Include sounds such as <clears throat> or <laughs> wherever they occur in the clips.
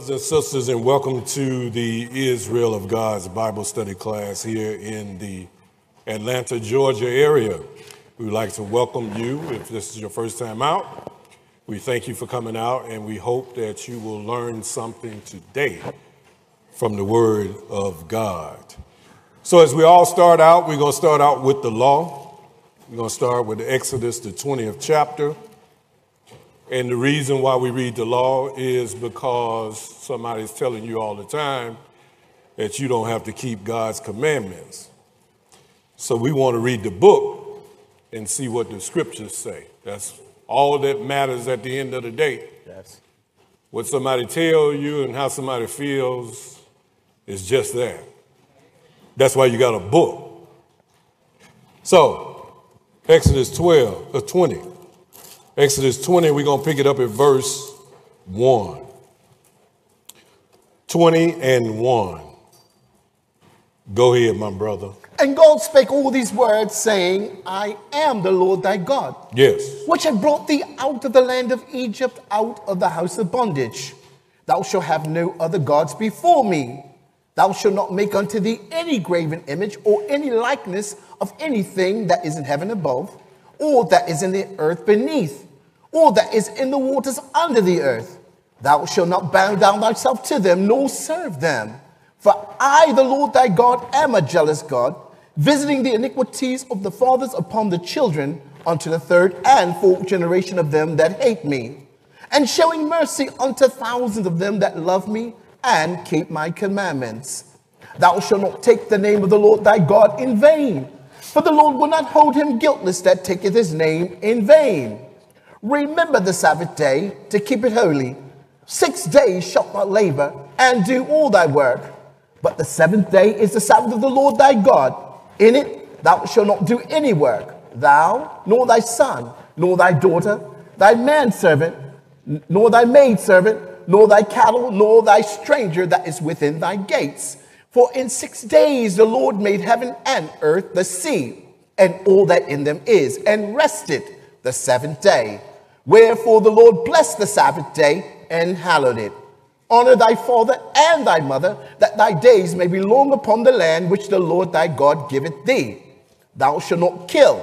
brothers and sisters, and welcome to the Israel of God's Bible study class here in the Atlanta, Georgia area. We would like to welcome you if this is your first time out. We thank you for coming out, and we hope that you will learn something today from the Word of God. So, as we all start out, we're going to start out with the law. We're going to start with Exodus, the 20th chapter. And the reason why we read the law is because somebody's telling you all the time that you don't have to keep God's commandments. So we want to read the book and see what the scriptures say. That's all that matters at the end of the day. Yes. What somebody tells you and how somebody feels is just that. That's why you got a book. So, Exodus 12, uh, 20. Exodus 20, we're going to pick it up at verse 1. 20 and 1. Go ahead, my brother. And God spake all these words, saying, I am the Lord thy God, Yes. which have brought thee out of the land of Egypt, out of the house of bondage. Thou shalt have no other gods before me. Thou shalt not make unto thee any graven image or any likeness of anything that is in heaven above, or that is in the earth beneath, or that is in the waters under the earth. Thou shalt not bow down thyself to them, nor serve them. For I, the Lord thy God, am a jealous God, visiting the iniquities of the fathers upon the children unto the third and fourth generation of them that hate me, and showing mercy unto thousands of them that love me and keep my commandments. Thou shalt not take the name of the Lord thy God in vain, for the Lord will not hold him guiltless that taketh his name in vain. Remember the Sabbath day to keep it holy. Six days shalt thou labor and do all thy work. But the seventh day is the Sabbath of the Lord thy God. In it thou shalt not do any work, thou, nor thy son, nor thy daughter, thy manservant, nor thy maidservant, nor thy cattle, nor thy stranger that is within thy gates. For in six days the Lord made heaven and earth, the sea, and all that in them is, and rested the seventh day. Wherefore the Lord blessed the Sabbath day and hallowed it. Honor thy father and thy mother, that thy days may be long upon the land which the Lord thy God giveth thee. Thou shalt not kill.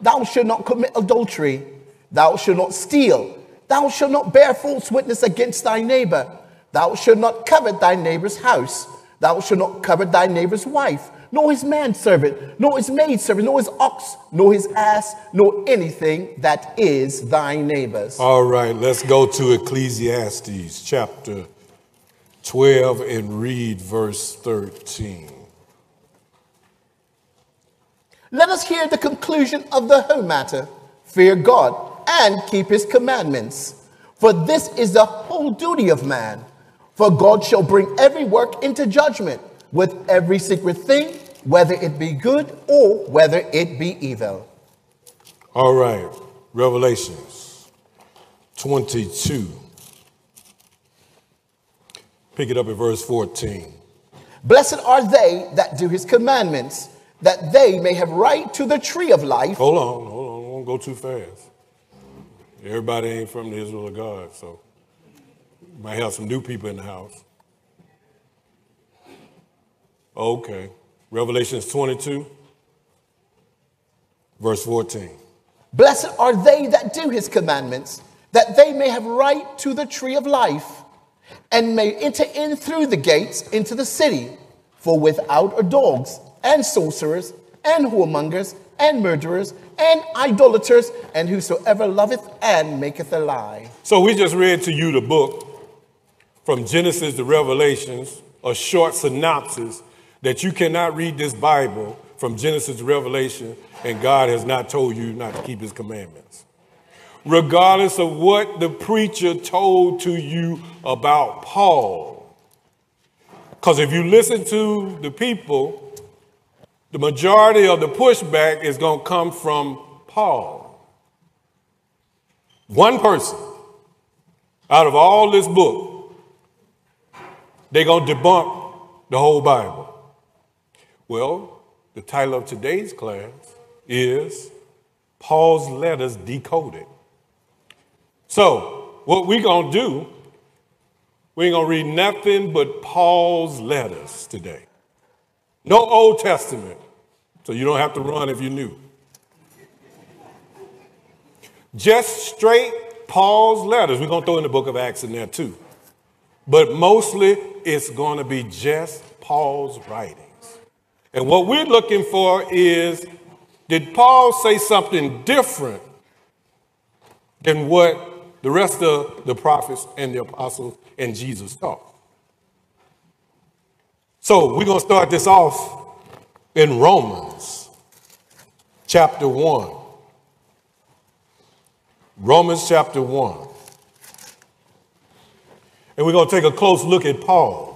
Thou shalt not commit adultery. Thou shalt not steal. Thou shalt not bear false witness against thy neighbor. Thou shalt not covet thy neighbor's house. Thou shalt not covet thy neighbor's wife, nor his manservant, nor his maidservant, nor his ox, nor his ass, nor anything that is thy neighbor's. All right, let's go to Ecclesiastes chapter 12 and read verse 13. Let us hear the conclusion of the whole matter. Fear God and keep his commandments. For this is the whole duty of man. For God shall bring every work into judgment with every secret thing, whether it be good or whether it be evil. All right, Revelations 22. Pick it up at verse 14. Blessed are they that do his commandments, that they may have right to the tree of life Hold on, hold on, don't go too fast. Everybody ain't from the Israel of God, so might have some new people in the house. Okay, Revelations 22, verse 14. Blessed are they that do his commandments, that they may have right to the tree of life, and may enter in through the gates into the city. For without are dogs, and sorcerers, and whoremongers, and murderers, and idolaters, and whosoever loveth and maketh a lie. So we just read to you the book from Genesis to Revelations, a short synopsis that you cannot read this Bible from Genesis to Revelation and God has not told you not to keep his commandments. Regardless of what the preacher told to you about Paul. Because if you listen to the people, the majority of the pushback is going to come from Paul. One person out of all this book, they're going to debunk the whole Bible. Well, the title of today's class is Paul's Letters Decoded. So, what we're going to do we're going to read nothing but Paul's letters today. No Old Testament. So you don't have to run if you're new. Just straight Paul's letters. We're going to throw in the book of Acts in there too. But mostly it's going to be just Paul's writings. And what we're looking for is did Paul say something different than what the rest of the prophets and the apostles and Jesus taught? So we're going to start this off in Romans chapter 1. Romans chapter 1. And we're going to take a close look at Paul.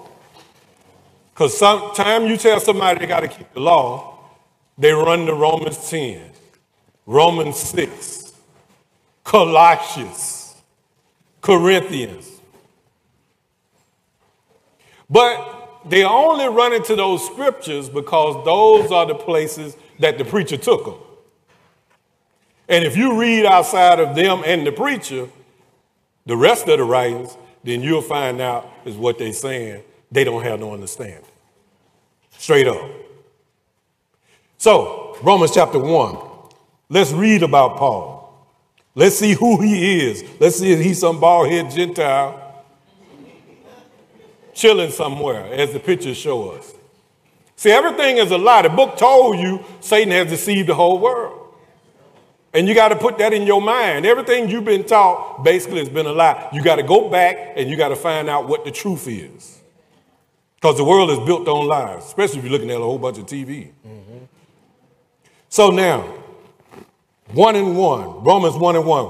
Because sometimes you tell somebody they got to keep the law, they run to Romans 10, Romans 6, Colossians, Corinthians. But they only run into those scriptures because those are the places that the preacher took them. And if you read outside of them and the preacher, the rest of the writings, then you'll find out is what they're saying. They don't have no understanding. Straight up. So, Romans chapter 1. Let's read about Paul. Let's see who he is. Let's see if he's some bald head Gentile chilling somewhere, as the pictures show us. See, everything is a lie. The book told you Satan has deceived the whole world. And you got to put that in your mind. Everything you've been taught basically has been a lie. You got to go back and you got to find out what the truth is. Because the world is built on lies, especially if you're looking at a whole bunch of TV. Mm-hmm. So now, one and one, Romans one and one.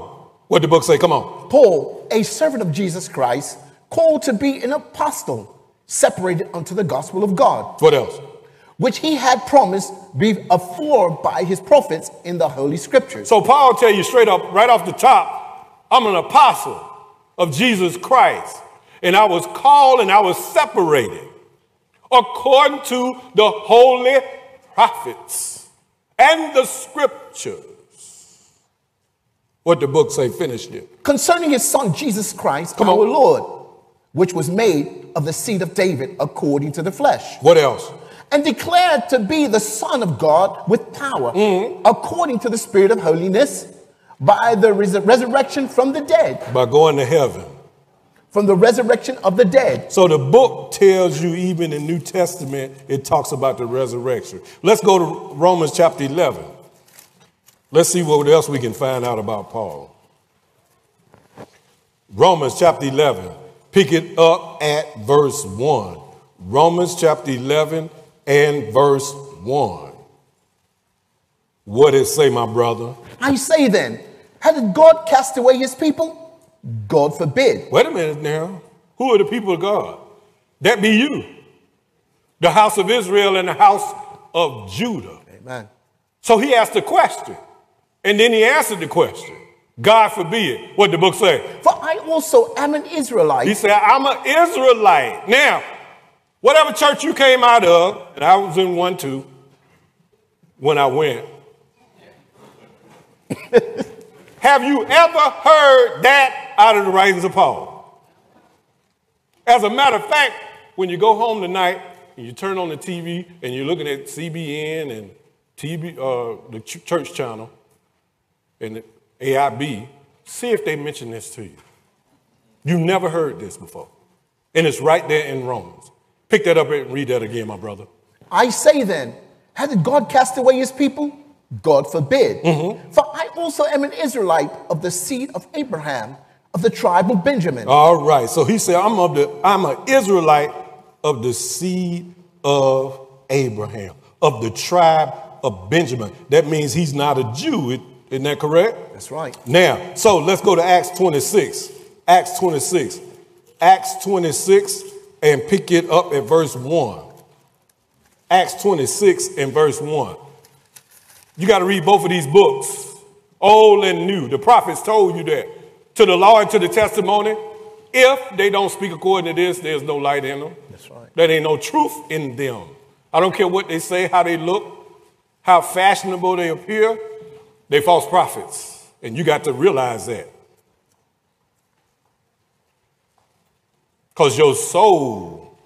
What the book say? Come on. Paul, a servant of Jesus Christ, called to be an apostle, separated unto the gospel of God. What else? which he had promised before by his prophets in the Holy Scriptures. So Paul tell you straight up, right off the top, I'm an apostle of Jesus Christ. And I was called and I was separated according to the holy prophets and the scriptures. What the book say, finished it. Concerning his son Jesus Christ, Come our on. Lord, which was made of the seed of David according to the flesh. What else? and declared to be the Son of God with power, mm-hmm. according to the Spirit of holiness, by the res- resurrection from the dead. By going to heaven. From the resurrection of the dead. So the book tells you, even in New Testament, it talks about the resurrection. Let's go to Romans chapter 11. Let's see what else we can find out about Paul. Romans chapter 11. Pick it up at verse 1. Romans chapter 11 and verse 1. What it say, my brother? I say then, had God cast away his people? God forbid. Wait a minute now. Who are the people of God? That be you. The house of Israel and the house of Judah. Amen. So he asked a question. And then he answered the question. God forbid. What the book say? For I also am an Israelite. He said, I'm an Israelite. Now, Whatever church you came out of, and I was in one too when I went. <laughs> Have you ever heard that out of the writings of Paul? As a matter of fact, when you go home tonight and you turn on the TV and you're looking at CBN and TV, uh, the ch- church channel and the AIB, see if they mention this to you. You've never heard this before. And it's right there in Romans. Pick that up and read that again, my brother. I say then, had God cast away his people? God forbid. Mm-hmm. For I also am an Israelite of the seed of Abraham, of the tribe of Benjamin. All right. So he said, I'm of the I'm an Israelite of the seed of Abraham, of the tribe of Benjamin. That means he's not a Jew. Isn't that correct? That's right. Now, so let's go to Acts 26. Acts 26. Acts 26 and pick it up at verse 1. Acts 26 and verse 1. You got to read both of these books, old and new. The prophets told you that. To the law and to the testimony, if they don't speak according to this, there's no light in them. That's right. There ain't no truth in them. I don't care what they say, how they look, how fashionable they appear. They false prophets. And you got to realize that. Because your soul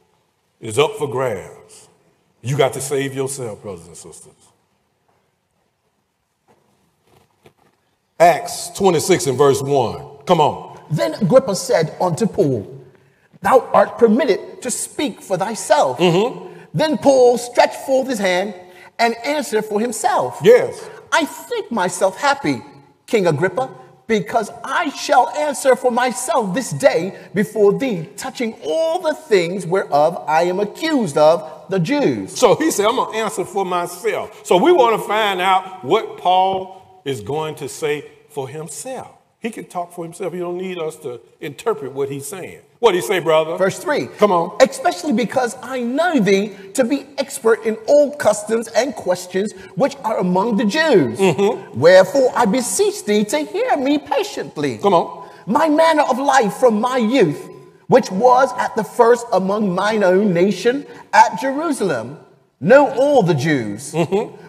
is up for grabs. You got to save yourself, brothers and sisters. Acts 26 and verse 1. Come on. Then Agrippa said unto Paul, Thou art permitted to speak for thyself. Mm-hmm. Then Paul stretched forth his hand and answered for himself. Yes. I think myself happy, King Agrippa, because I shall answer for myself this day before thee, touching all the things whereof I am accused of the Jews. So he said, I'm going to answer for myself. So we want to find out what Paul is going to say for himself. He can talk for himself. He don't need us to interpret what he's saying. What he say, brother? Verse 3. Come on. Especially because I know thee to be expert in all customs and questions which are among the Jews. Mm-hmm. Wherefore I beseech thee to hear me patiently. Come on. My manner of life from my youth, which was at the first among mine own nation at Jerusalem, know all the Jews,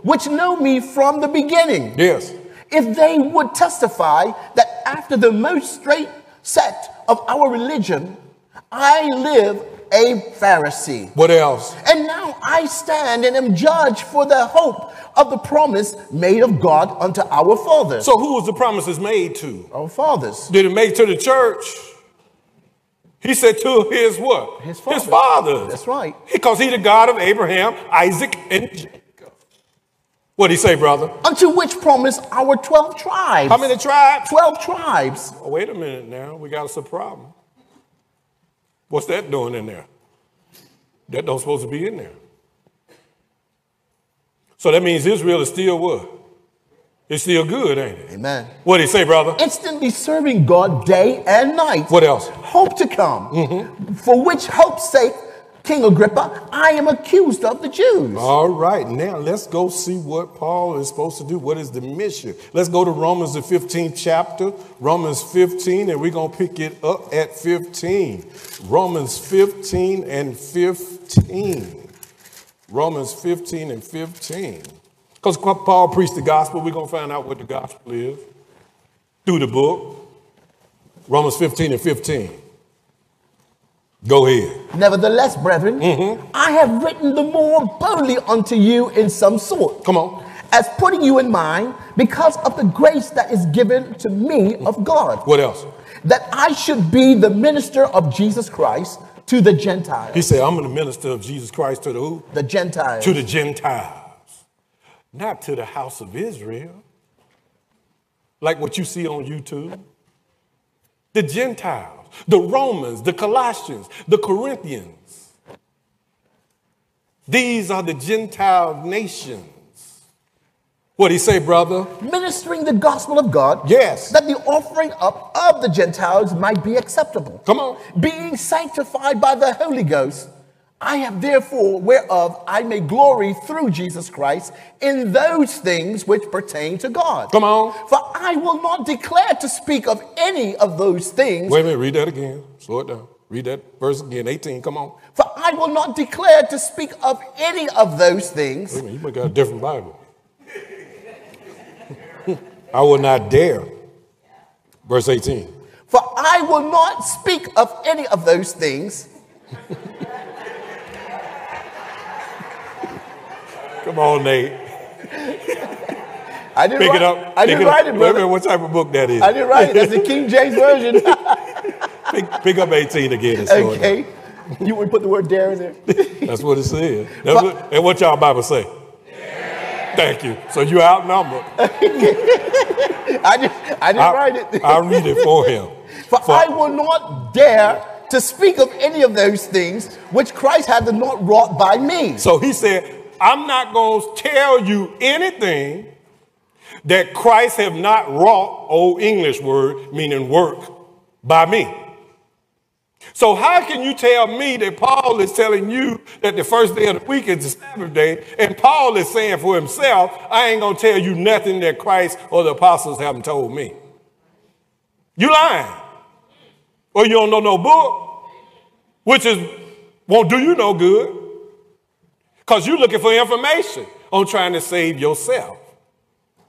which know me from the beginning. Yes. If they would testify that after the most straight set of our religion, I live a Pharisee. What else? And now I stand and am judged for the hope of the promise made of God unto our fathers. So who was the promises made to? our fathers. Did it make to the church? He said to his what? His His fathers. That's right. Because he the God of Abraham, Isaac, and Jacob. What did he say, brother? Unto which promise our 12 tribes. How many tribes? 12 tribes. Oh, wait a minute now. We got us a problem. What's that doing in there? That don't supposed to be in there. So that means Israel is still what? It's still good, ain't it? Amen. What did he say, brother? Instantly serving God day and night. What else? Hope to come. Mm-hmm. For which hope's sake, King Agrippa, I am accused of the Jews. All right, now let's go see what Paul is supposed to do. What is the mission? Let's go to Romans, the 15th chapter, Romans 15, and we're going to pick it up at 15. Romans 15 and 15. Romans 15 and 15. Because Paul preached the gospel, we're going to find out what the gospel is through the book. Romans 15 and 15. Go ahead. Nevertheless, brethren, mm-hmm. I have written the more boldly unto you in some sort. Come on. As putting you in mind because of the grace that is given to me of God, What else? that I should be the minister of Jesus Christ to the Gentiles. He said, I'm the minister of Jesus Christ to the who? The Gentiles. to the Gentiles, not to the house of Israel, like what you see on YouTube. The Gentiles, the Romans, the Colossians, the Corinthians. These are the Gentile nations. What he say, brother? ministering the gospel of God. Yes. That the offering up of the Gentiles might be acceptable. Come on. Being sanctified by the Holy Ghost, I have therefore whereof I may glory through Jesus Christ in those things which pertain to God. Come on. For I will not declare to speak of any of those things. Wait a minute, read that again. Slow it down. Read that verse again, 18. Come on. For I will not declare to speak of any of those things. Wait a minute, you might got a different Bible. <laughs> I will not dare. Verse 18. For I will not speak of any of those things <laughs> Come on, Nate. I didn't Pick write, it up. I didn't it up. write it, brother. what type of book that is? I didn't write it. That's the King James version. <laughs> pick, pick up 18 again and slow it okay. You would put the word dare in there. <laughs> That's what it says. That's what, and what y'all Bible say? Thank you. So you outnumbered. <laughs> I didn't, I didn't write it. I read it for him. For I will not dare to speak of any of those things which Christ hath not wrought by me. So he said, I'm not going to tell you anything that Christ have not wrought, old English word, meaning work, by me. So how can you tell me that Paul is telling you that the first day of the week is the Sabbath day, and Paul is saying for himself, I ain't going to tell you nothing that Christ or the apostles haven't told me? You lying. Or you don't know no book, which is won't do you no good. Because you're looking for information on trying to save yourself.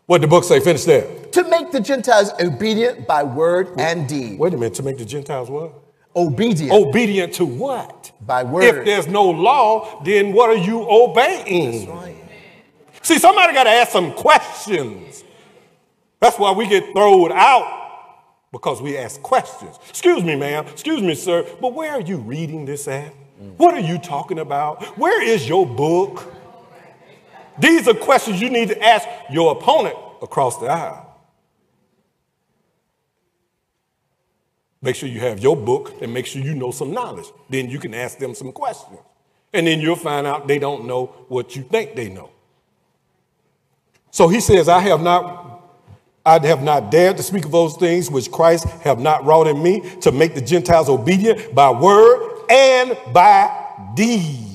What the book say? Finish that. To make the Gentiles obedient by word and deed. Wait a minute. To make the Gentiles what? Obedient Obedient to what? by word. If there's no law, then what are you obeying? Right. See, somebody got to ask some questions. That's why we get thrown out because we ask questions. Excuse me, ma'am. Excuse me, sir. But where are you reading this at? What are you talking about? Where is your book? These are questions you need to ask your opponent across the aisle. Make sure you have your book and make sure you know some knowledge. Then you can ask them some questions. And then you'll find out they don't know what you think they know. So he says, I have not I have not dared to speak of those things which Christ have not wrought in me to make the Gentiles obedient by word and by deed.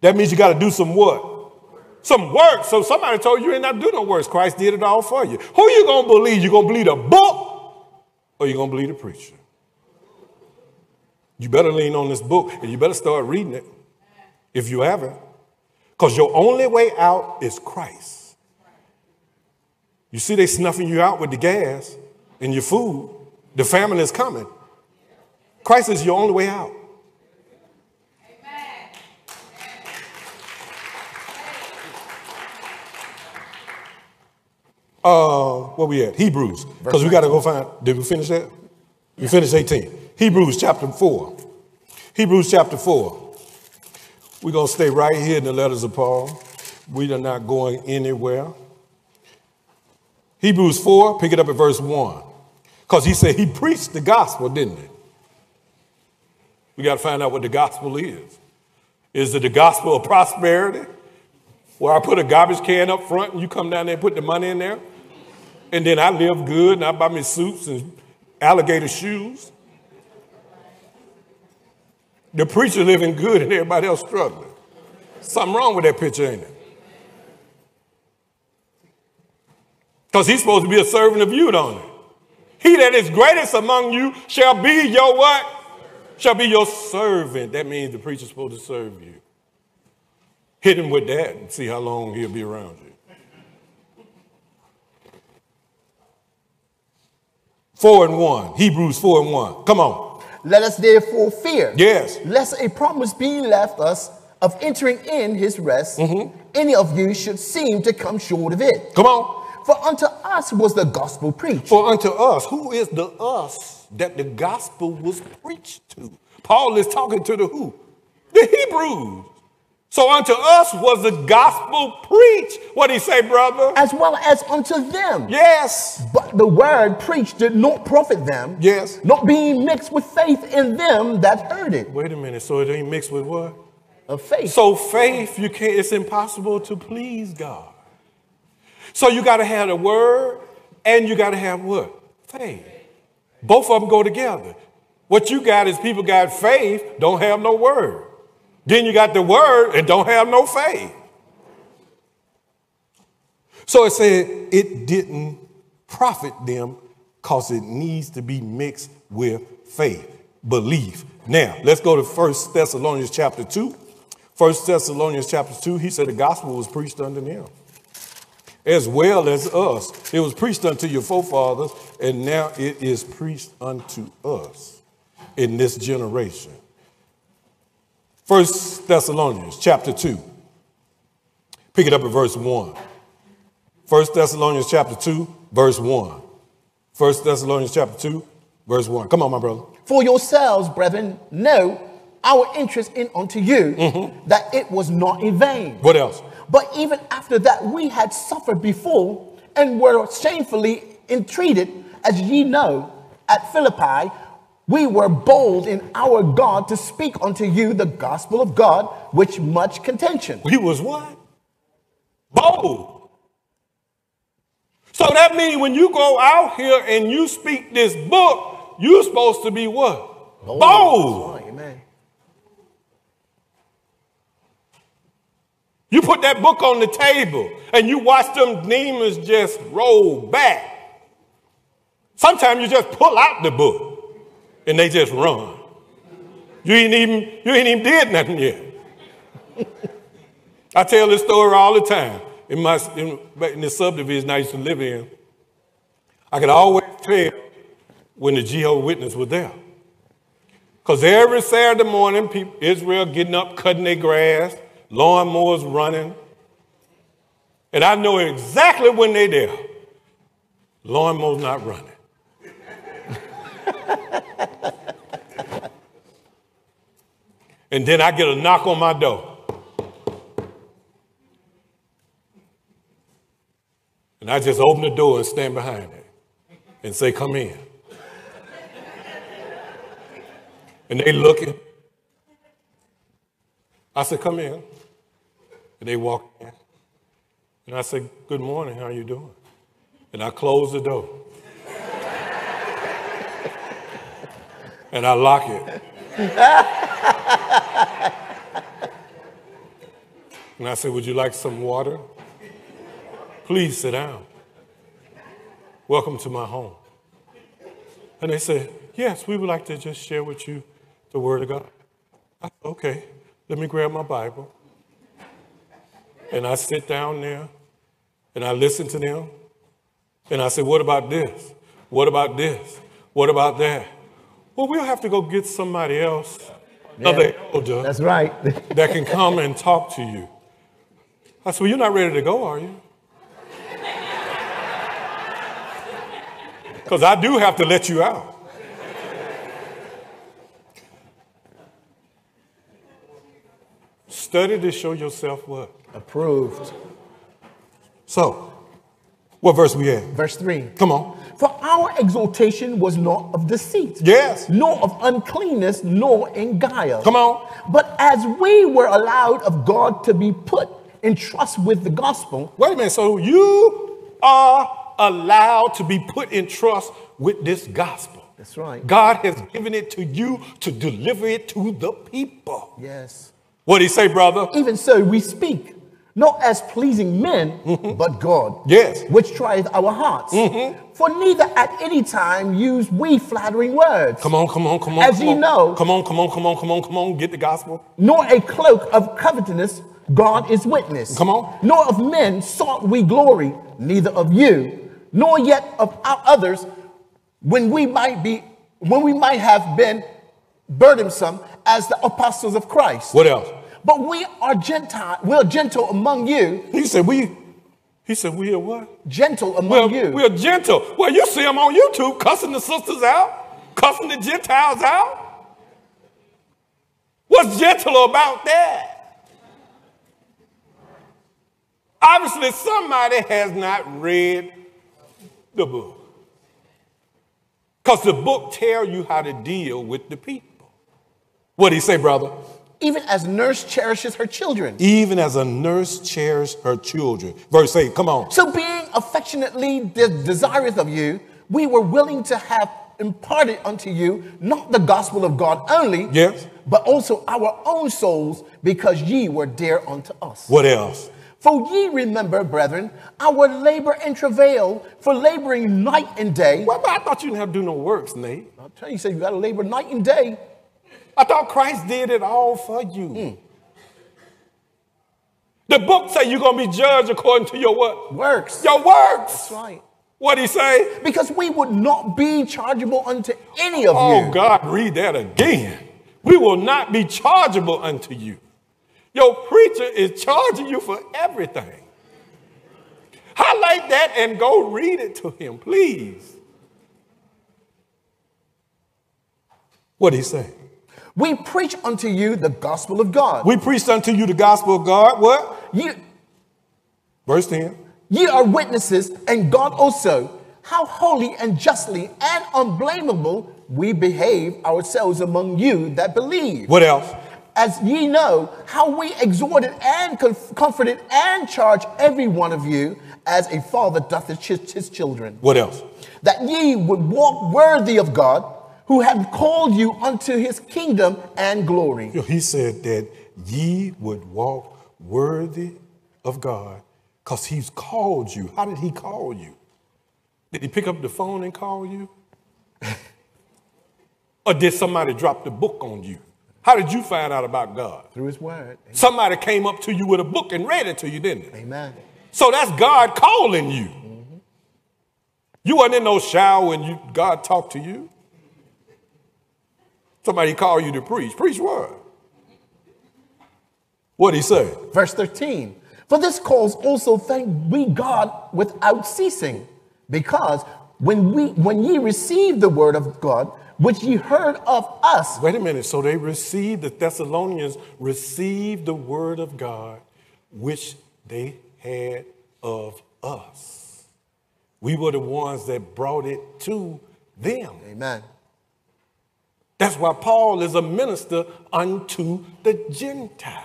That means you got to do some what? Some work. So somebody told you you ain't not do no works. Christ did it all for you. Who you gonna believe? You gonna believe the book or you gonna believe the preacher? You better lean on this book and you better start reading it if you haven't. Because your only way out is Christ. You see, they snuffing you out with the gas and your food. The famine is coming. Christ is your only way out. Uh, where we at? Hebrews. Because we got to go find. Did we finish that? We finished 18. Hebrews chapter 4. Hebrews chapter 4. We're going to stay right here in the letters of Paul. We are not going anywhere. Hebrews 4, pick it up at verse 1. Because he said he preached the gospel, didn't he? We got to find out what the gospel is. Is it the gospel of prosperity? Where I put a garbage can up front and you come down there and put the money in there? And then I live good and I buy me suits and alligator shoes. The preacher living good and everybody else struggling. Something wrong with that picture, ain't it? Because he's supposed to be a servant of you, don't he? He that is greatest among you shall be your what? Shall be your servant. That means the preacher's supposed to serve you. Hit him with that and see how long he'll be around you. Four and one. Hebrews four and one. Come on. Let us therefore fear. Yes. Lest a promise be left us of entering in his rest, Mm-hmm. any of you should seem to come short of it. Come on. For unto us was the gospel preached. For unto us, who is the us that the gospel was preached to? Paul is talking to the who? The Hebrews. So unto us was the gospel preached. What he say, brother? as well as unto them. Yes. But the word preached did not profit them, Yes. not being mixed with faith in them that heard it. Wait a minute. So it ain't mixed with what? Of faith. So faith, you can't, it's impossible to please God. So you got to have the word and you got to have what? Faith. Both of them go together. What you got is people got faith, don't have no word. Then you got the word and don't have no faith. So it said it didn't profit them because it needs to be mixed with faith, belief. Now, let's go to 1 Thessalonians chapter 2. 1 Thessalonians chapter 2, he said the gospel was preached unto them as well as us. It was preached unto your forefathers, and now it is preached unto us in this generation. First Thessalonians chapter 2. Pick it up at verse 1. First Thessalonians chapter 2, verse 1. First Thessalonians chapter 2, verse 1. Come on, my brother. For yourselves, brethren, know our interest in unto you, mm-hmm. that it was not in vain. What else? But even after that we had suffered before and were shamefully entreated, as ye know, at Philippi, we were bold in our God to speak unto you the gospel of God, which much contention. He was what? Bold. So that means when you go out here and you speak this book, you're supposed to be what? Bold. Amen. You put that book on the table and you watch them demons just roll back. Sometimes you just pull out the book and they just run. You ain't even you ain't even did nothing yet. <laughs> I tell this story all the time. In my in, in the subdivision I used to live in, I could always tell when the Jehovah Witness was there. Because every Saturday morning, people, Israel getting up, cutting their grass, lawnmowers running. And I know exactly when they're there. Lawnmower's not running. <laughs> and then I get a knock on my door. And I just open the door and stand behind it and say, Come in. and they looking. I said, Come in. And they walk in. And I said, Good morning, how are you doing? And I close the door. And I lock it. and I said, Would you like some water? Please sit down. Welcome to my home. And they said, Yes, we would like to just share with you the Word of God. I said, Okay, let me grab my Bible. And I sit down there and I listen to them. And I say, What about this? What about this? What about that? Well, we'll have to go get somebody else, another elder, That's right. <laughs> that can come and talk to you. I said, Well, you're not ready to go, are you? <laughs> Because I do have to let you out. Study to show yourself what? Approved. So, what verse we at? Verse 3. Come on. For our exaltation was not of deceit, Yes. nor of uncleanness, nor in guile. Come on. But as we were allowed of God to be put in trust with the gospel, Wait a minute. So you are allowed to be put in trust with this gospel. That's right. God has given it to you to deliver it to the people. yes, What do he say, brother? even so we speak, not as pleasing men, but God, Mm-hmm. Yes. Mm-hmm. which trieth our hearts. For neither at any time use we flattering words, Come on, come on, come on. As come ye on. know- Come on, come on, come on, come on, come on. Get the gospel. nor a cloak of covetousness, God is witness. Come on. Nor of men sought we glory, neither of you, nor yet of our others, when we might be, when we might have been burdensome as the apostles of Christ. What else? But we are Gentile, we're gentle among you, He said, we, he said, we are what? gentle We're, among you. we're gentle. Well, you see them on YouTube cussing the sisters out, cussing the Gentiles out. What's gentle about that? Obviously, somebody has not read the book. Because the book tells you how to deal with the people. What do he say, brother? Even as a nurse cherishes her children. Even as a nurse cherishes her children. Verse 8, come on. So, being affectionately de- desirous of you, we were willing to have imparted unto you not the gospel of God only, Yes. but also our own souls, because ye were dear unto us. What else? For ye remember, brethren, our labor and travail for laboring night and day. Well, but I thought you didn't have to do no works, Nate. I'll tell you, you said you got to labor night and day. I thought Christ did it all for you. Hmm. The book say you're gonna be judged according to your what? Works. Your works. That's right. What he say? Because we would not be chargeable unto any of Oh you. Oh God, read that again. We will not be chargeable unto you. Your preacher is charging you for everything. Highlight that and go read it to him, please. What did he say? We preach unto you the gospel of God. We preach unto you the gospel of God. What? Ye, Verse 10. ye are witnesses, and God also, how holy and justly and unblameable we behave ourselves among you that believe. What else? As ye know how we exhorted and comforted and charged every one of you as a father doth his, his children, What else? that ye would walk worthy of God, who hath called you unto his kingdom and glory. He said that ye would walk worthy of God because he's called you. How did he call you? Did he pick up the phone and call you? <laughs> or did somebody drop the book on you? How did you find out about God? Through his word. Somebody came up to you with a book and read it to you, didn't they? Amen. So that's God calling you. You weren't in no shower and you, God talked to you. Somebody call you to preach. Preach what? What'd he say? Verse 13. For this cause also thank we God without ceasing, because when we when ye received the word of God, which ye heard of us. Wait a minute. So they received, the Thessalonians received the word of God, which they had of us. We were the ones that brought it to them. Amen. That's why Paul is a minister unto the Gentiles.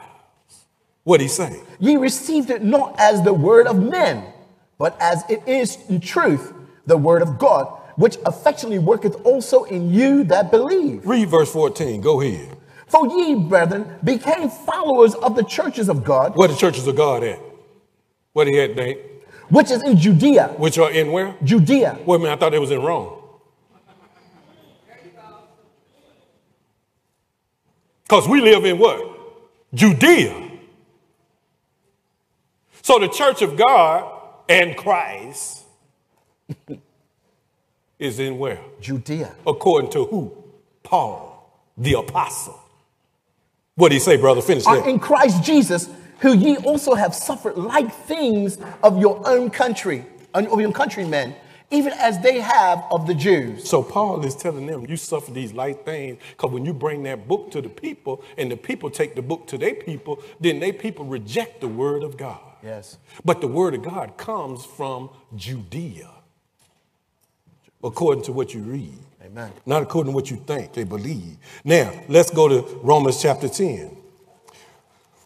What he say? Ye received it not as the word of men, but as it is in truth the word of God, which effectually worketh also in you that believe. Read verse 14. Go ahead. For ye, brethren, became followers of the churches of God, Where the churches of God at? Where they at, Nate? which is in Judea. Which are in where? Judea. Wait a minute, I thought it was in Rome. Because we live in what? Judea. So the church of God and Christ <laughs> is in where? Judea. According to who? Paul, the apostle. What did he say, brother? Finish that. in Christ Jesus, who ye also have suffered like things of your own country, of your countrymen, even as they have of the Jews. So Paul is telling them, you suffer these light things, because when you bring that book to the people, and the people take the book to their people, then they people reject the word of God. Yes. But the word of God comes from Judea, according to what you read. Amen. Not according to what you think they believe. Now, let's go to Romans chapter 10.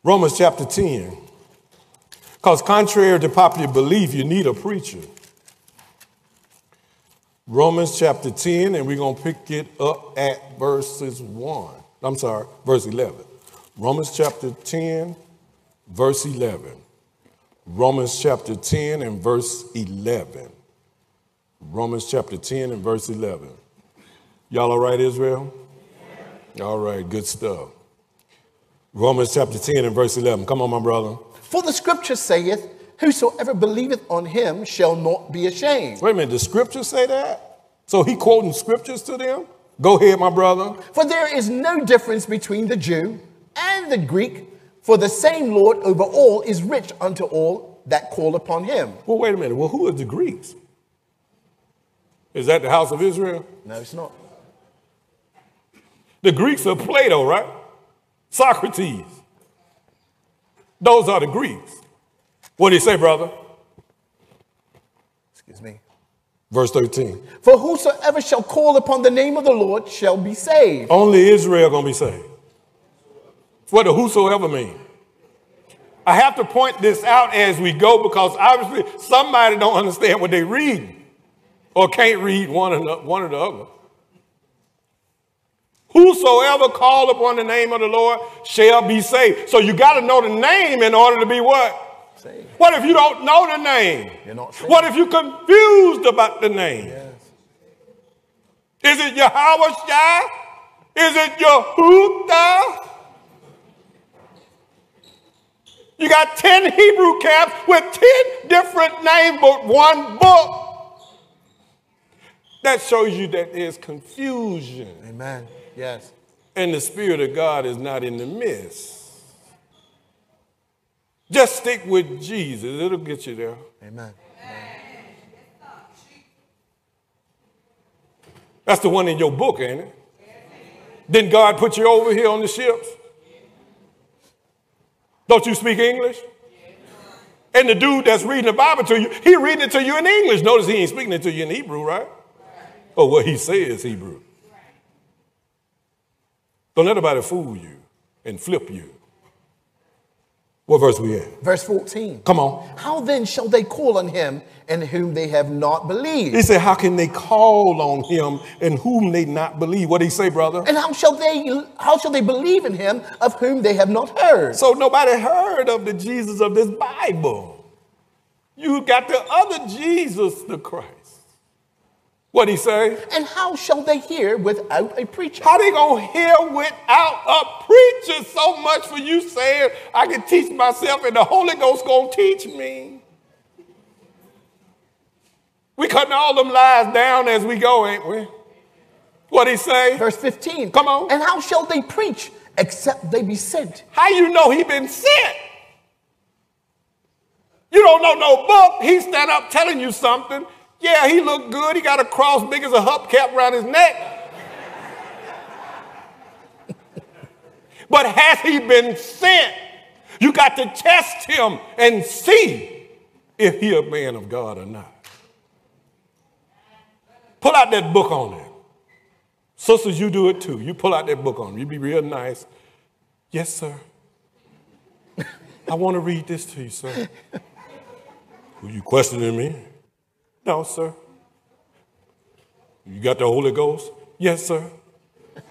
Romans chapter 10. Because contrary to popular belief, you need a preacher. Romans chapter 10, and we're going to pick it up at verses 1. I'm sorry, verse 11. Romans chapter 10, verse 11. Romans chapter 10 and verse 11. Romans chapter 10 and verse 11. Y'all all right, Israel? All right, good stuff. Romans chapter 10 and verse 11. Come on, my brother. For the scripture saith, Whosoever believeth on him shall not be ashamed. Wait a minute, the scriptures say that? So he quoting scriptures to them? Go ahead, my brother. For there is no difference between the Jew and the Greek, for the same Lord over all is rich unto all that call upon him. Well, wait a minute. Well, who are the Greeks? Is that the house of Israel? No, it's not. The Greeks are Plato, right? Socrates. Those are the Greeks. What do you say, brother? Excuse me. Verse 13. For whosoever shall call upon the name of the Lord shall be saved. Only Israel gonna be saved. What the whosoever mean? I have to point this out as we go because obviously somebody don't understand what they read or can't read one or the, one or the other. Whosoever call upon the name of the Lord shall be saved. So you got to know the name in order to be what? Saved. What if you don't know the name? You're not saved. What if you're confused about the name? Yes. Is it Yahweh Shai? Is it Yehuda? You got 10 Hebrew camps with 10 different names, but one book. That shows you that there's confusion Amen. Yes. and the Spirit of God is not in the midst. Just stick with Jesus, it'll get you there. Amen. That's the one in your book, ain't it? Didn't God put you over here on the ships? Don't you speak English? And the dude that's reading the Bible to you, he reading it to you in English. Notice he ain't speaking it to you in Hebrew, right? Or what he says Hebrew. Don't let anybody fool you and flip you. What verse we at? Verse 14. Come on. How then shall they call on him in whom they have not believed? He said, How can they call on him in whom they not believe? What did he say, brother? And how shall they how shall they believe in him of whom they have not heard? So nobody heard of the Jesus of this Bible. You got the other Jesus, the Christ. What he say? And how shall they hear without a preacher? How they gonna hear without a preacher? So much for you saying I can teach myself and the Holy Ghost gonna teach me. We cutting all them lies down as we go, ain't we? What he say? Verse 15. Come on. And how shall they preach except they be sent? How you know he been sent? You don't know no book. He stand up telling you something. Yeah, he looked good. He got a cross big as a hubcap around his neck. but has he been sent? You got to test him and see if he a man of God or not. Pull out that book on him. Sisters, you do it too. You pull out that book on him. You be real nice. Yes, sir. I want to read this to you, sir. Were you questioning me? No, sir. You got the Holy Ghost? Yes, sir.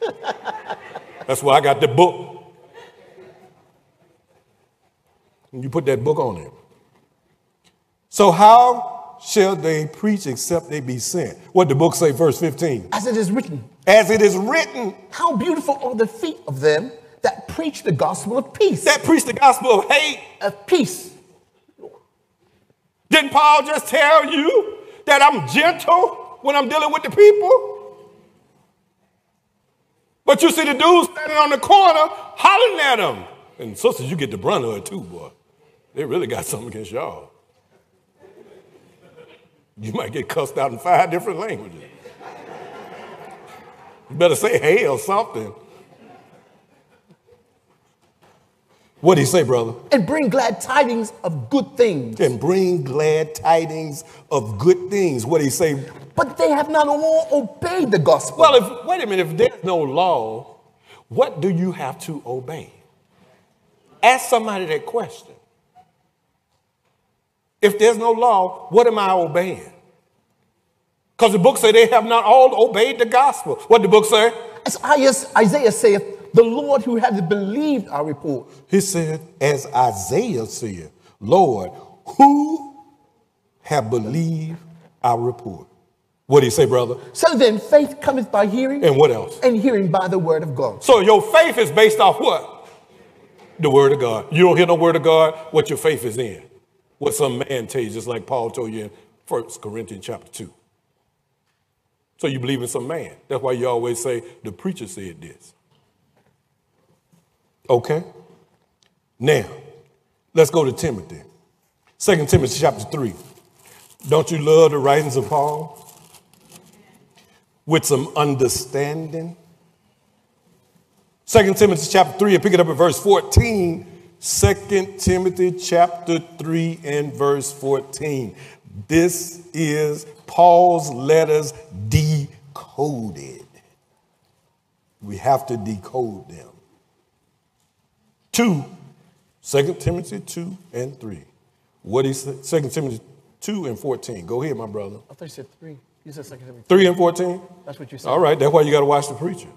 <laughs> That's why I got the book. And you put that book on him. So how shall they preach except they be sent? What the book say, verse 15? As it is written, As it is written, how beautiful are the feet of them that preach the gospel of peace. that preach the gospel of hate. of peace. Didn't Paul just tell you that I'm gentle when I'm dealing with the people? But you see the dudes standing on the corner hollering at them. And sisters, you get the brunt of it too, boy. They really got something against y'all. You might get cussed out in five different languages. You better say hey or something. What'd he say, brother? And bring glad tidings of good things. And bring glad tidings of good things. What'd he say? But they have not all obeyed the gospel. Well, if, wait a minute, if there's no law, what do you have to obey? Ask somebody that question. If there's no law, what am I obeying? Because the book say they have not all obeyed the gospel. What the book say? As Isaiah- Isaiah saith, the Lord who hath believed our report. He said, as Isaiah said, Lord, who have believed our report? What do you say, brother? So then faith cometh by hearing, And what else? and hearing by the word of God. So your faith is based off what? The word of God. You don't hear no word of God, what your faith is in. What some man tells you, just like Paul told you in 1 Corinthians chapter 2. So you believe in some man. That's why you always say, the preacher said this. Okay? Now, let's go to Timothy. 2 Timothy chapter 3. Don't you love the writings of Paul? With some understanding. 2 Timothy chapter 3, and pick it up at verse 14. 2 Timothy chapter 3 and verse 14. This is Paul's letters decoded. We have to decode them. 2, 2 Timothy 2 and 3. What he said, 2 Timothy 2 and 14. Go ahead, my brother. I thought you said three. You said second Timothy. 3 and 14? That's what you said. All right, that's why you got to watch the preacher.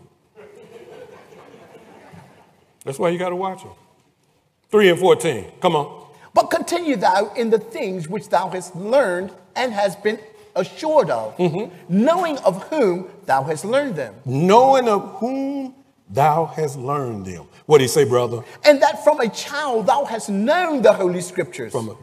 That's why you got to watch him. 3 and 14. Come on. But continue thou in the things which thou hast learned and has been assured of, Mm-hmm. knowing of whom thou hast learned them, Knowing of whom thou hast learned them. What do you say, brother? and that from a child thou hast known the holy scriptures. From a,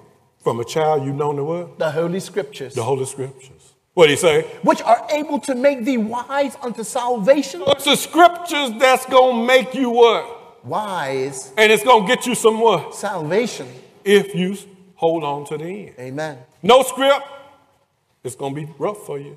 from a child, you know the what? the holy scriptures, The Holy Scriptures. What do you say? which are able to make thee wise unto salvation. It's the scriptures that's going to make you what? Wise And it's going to get you some what? salvation. If you hold on to the end. Amen. No script, it's going to be rough for you.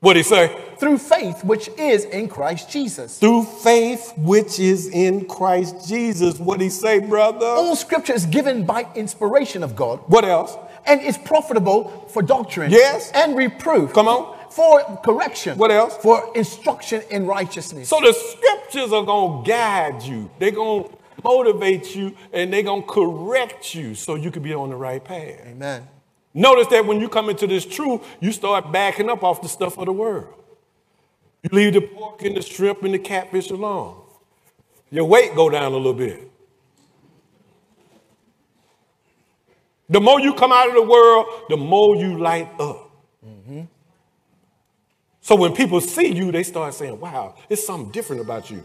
What do he say? Through faith which is in Christ Jesus. Through faith which is in Christ Jesus. What do he say, brother? All scripture is given by inspiration of God What else? and is profitable for doctrine Yes. and reproof. Come on. For correction. What else? For instruction in righteousness. So the scriptures are going to guide you. They're going to motivate you and they're going to correct you so you can be on the right path. Amen. Notice that when you come into this truth, you start backing up off the stuff of the world. You leave the pork and the shrimp and the catfish alone. Your weight go down a little bit. The more you come out of the world, the more you light up. Mm-hmm. So when people see you, they start saying, wow, it's something different about you.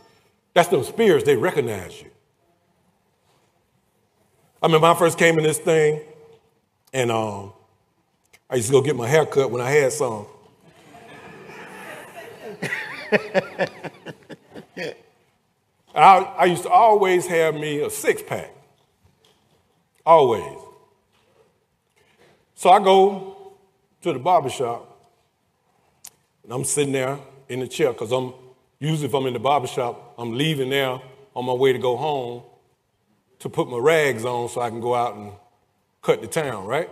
That's those spirits, they recognize you. I remember when I first came in this thing, and um, I used to go get my hair cut when I had some. I, I used to always have me a six pack. Always. So I go to the barber shop and I'm sitting there in the chair because I'm usually if I'm in the barber shop, I'm leaving there on my way to go home to put my rags on so I can go out and cut the town, right?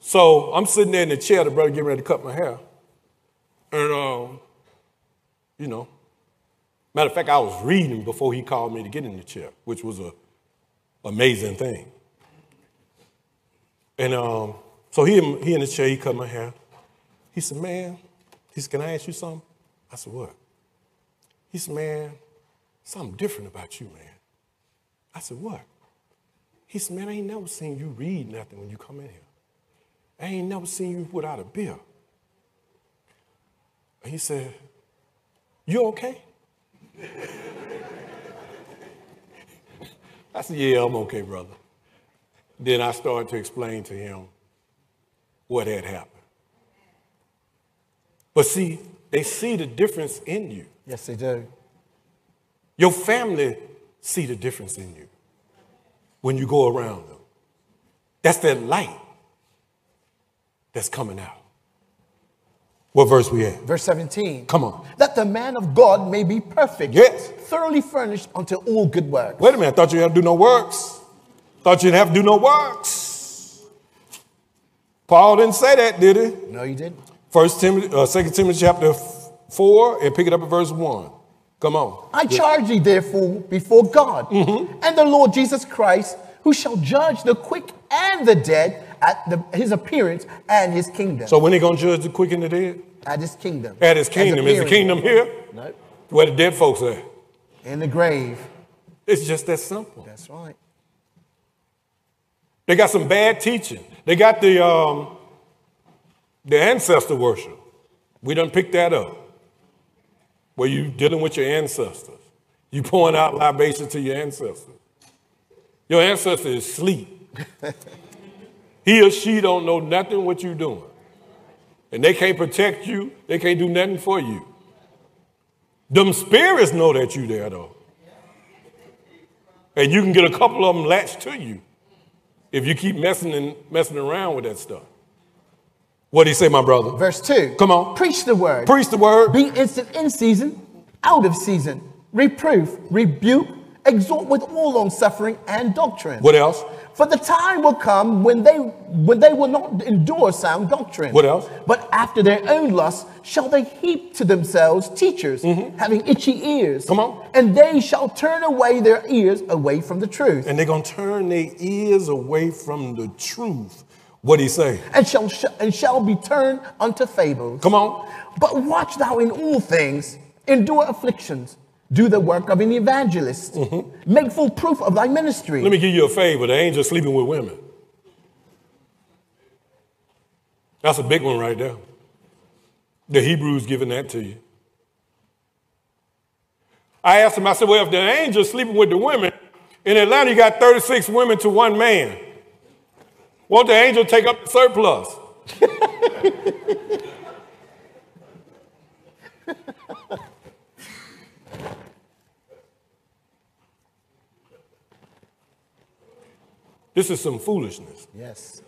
So I'm sitting there in the chair, the brother getting ready to cut my hair. And, um, you know, matter of fact, I was reading before he called me to get in the chair, which was a amazing thing. And um, so he, he in the chair, he cut my hair. He said, man, he said, can I ask you something? I said, what? He said, man, something different about you, man. I said, what? He said, man, I ain't never seen you read nothing when you come in here. I ain't never seen you without a beer. And he said, You okay? <laughs> I said, Yeah, I'm okay, brother. Then I started to explain to him what had happened. But see, they see the difference in you. Yes, they do. Your family see the difference in you when you go around them. That's that light that's coming out. What verse we at? Verse 17. Come on. That the man of God may be perfect. Yes. Thoroughly furnished unto all good works. Wait a minute. I thought you had to do no works. Thought you didn't have to do no works. Paul didn't say that, did he? No, you didn't. First Timothy, uh, Second Timothy chapter four, and pick it up at verse one. Come on. I charge thee therefore before God Mm-hmm. and the Lord Jesus Christ, who shall judge the quick and the dead at the, his appearance and his kingdom. So when he gonna judge the quick and the dead? at his kingdom. At his kingdom. Is the kingdom here? No. Where the dead folks are? In the grave. It's just that simple. That's right. They got some bad teaching. They got the um, the ancestor worship. We done picked that up. Where you're dealing with your ancestors. You pouring out libation to your ancestors. Your ancestor is asleep. <laughs> he or she don't know nothing what you doing. And they can't protect you. They can't do nothing for you. Them spirits know that you there though. And you can get a couple of them latched to you if you keep messing and messing around with that stuff. What do he say, my brother? Verse 2. Come on. Preach the word. Preach the word. Be instant in season, out of season. Reproof, rebuke, exhort with all long suffering and doctrine. What else? For the time will come when they when they will not endure sound doctrine. What else? But after their own lusts shall they heap to themselves teachers having itchy ears. Mm-hmm. Come on. And they shall turn away their ears away from the truth. And they're going to turn their ears away from the truth. What do he say? and shall sh- and shall be turned unto fables. Come on. But watch thou in all things, endure afflictions, do the work of an evangelist, make full proof of thy ministry. Mm-hmm. Let me give you a favor. The angel sleeping with women. That's a big one right there. The Hebrews giving that to you. I asked him, I said, well, if the angel's sleeping with the women, in Atlanta you got 36 women to one man. Won't the angel take up the surplus? <laughs> This is some foolishness. yes.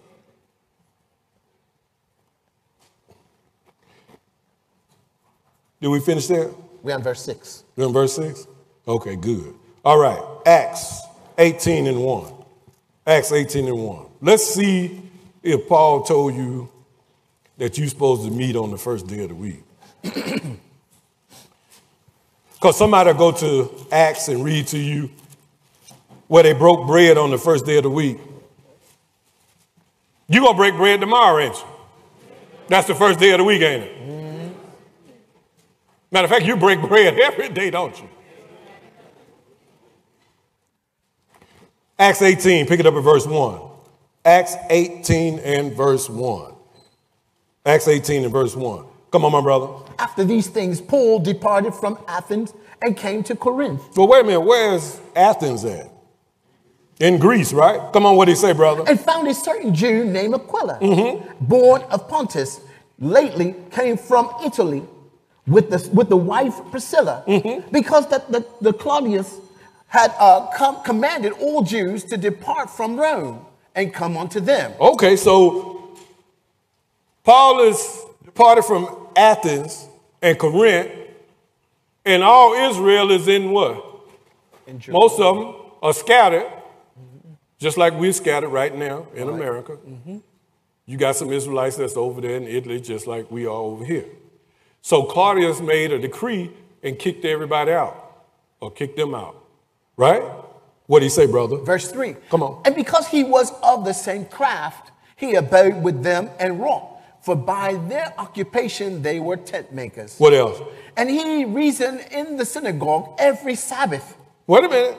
Did we finish there? We're on verse 6. We're in verse 6? Okay, good. All right, Acts 18 and 1. Acts 18 and 1. Let's see if Paul told you that you're supposed to meet on the first day of the week. <clears throat> Because somebody will go to Acts and read to you where they broke bread on the first day of the week. You're going to break bread tomorrow, ain't you? That's the first day of the week, ain't it? Mm-hmm. Matter of fact, you break <laughs> bread every day, don't you? Acts 18, pick it up at verse 1. Acts 18 and verse 1. Acts 18 and verse 1. Come on, my brother. After these things, Paul departed from Athens and came to Corinth. Well, wait a minute. Where's Athens at? In Greece, right? Come on, what did he say, brother? and found a certain Jew named Aquila, born of Pontus, lately came from Italy, with the, with the wife Priscilla because the, the, the Claudius had uh, com- commanded all Jews to depart from Rome and come unto them. Okay, so Paul is departed from Athens and Corinth, and all Israel is in what? In Most of them are scattered, just like we're scattered right now in America. Mm-hmm. You got some Israelites that's over there in Italy, just like we are over here. So Claudius made a decree and kicked everybody out, or kicked them out, right? What do you say, brother? Verse 3. Come on. And because he was of the same craft, he abode with them and wrought. For by their occupation they were tent makers. What else? And he reasoned in the synagogue every Sabbath. Wait a minute.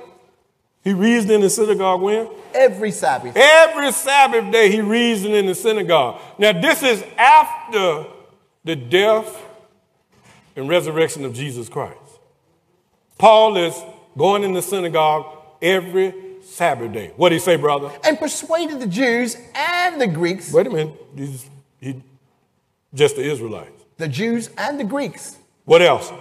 He reasoned in the synagogue when? Every Sabbath. Every Sabbath day he reasoned in the synagogue. Now, this is after the death and resurrection of Jesus Christ. Paul is going in the synagogue every Sabbath day. What did he say, brother? And persuaded the Jews and the Greeks, Wait a minute. He's, he, just the Israelites. the Jews and the Greeks. What else?